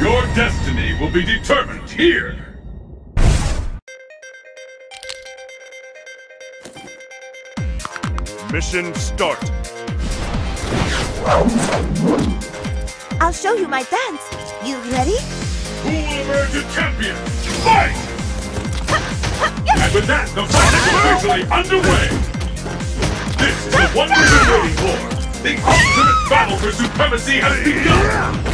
Your destiny will be determined here. Mission start. I'll show you my dance. You ready? Who will emerge a champion? Fight! And with that, the fight is officially underway! This is the one we've been waiting for! The ultimate battle for supremacy has begun!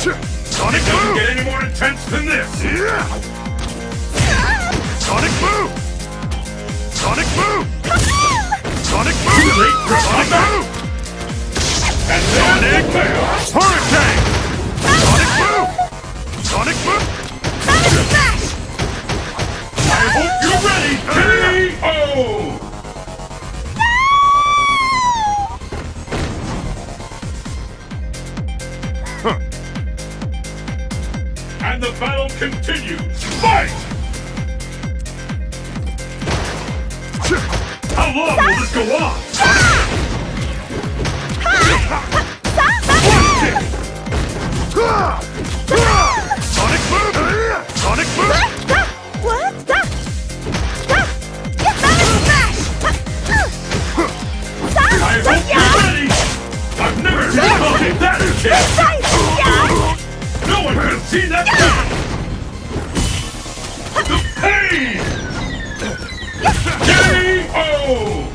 Sonic Doesn't Boom! get any more intense than this! Yeah. Sonic Boom! Sonic Boom! Ah! Sonic Too Boom! late for Sonic comeback! Boom! And And the battle continues! Fight! How long will this go on? Sonic Boom! Sonic Boom! What? I've never seen something that intense! No one see that coming! The pain! K.O.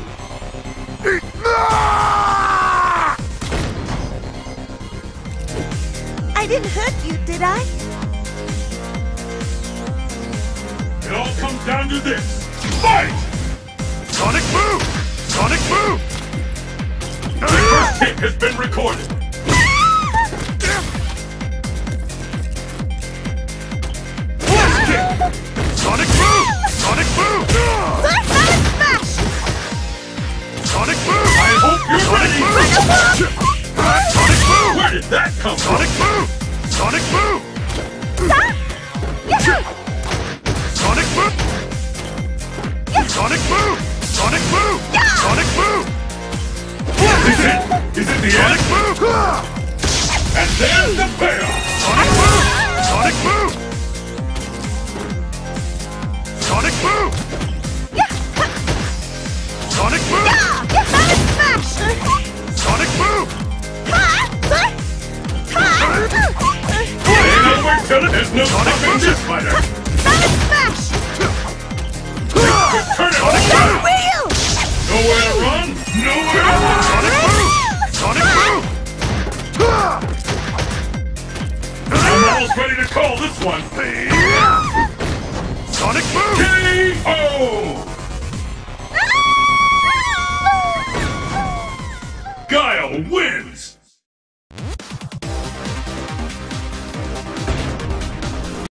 I didn't hurt you, did I? It all comes down to this. Fight! Sonic Boom! Sonic Boom! The first hit has been recorded. Sonic? Boom! And there's the payoff! Sonic Boom! Sonic Boom! Sonic Boom! Ready to call this one! Sonic Boom! K.O. Guile wins!